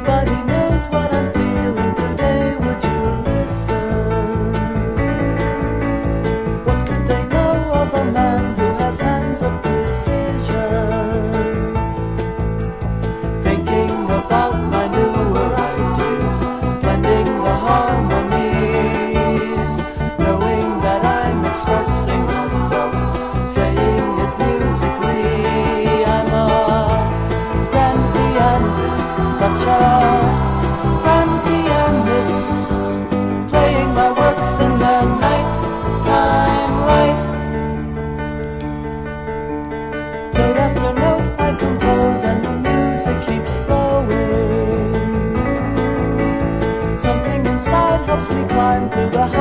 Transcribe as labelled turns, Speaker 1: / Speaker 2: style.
Speaker 1: nobody knows. to the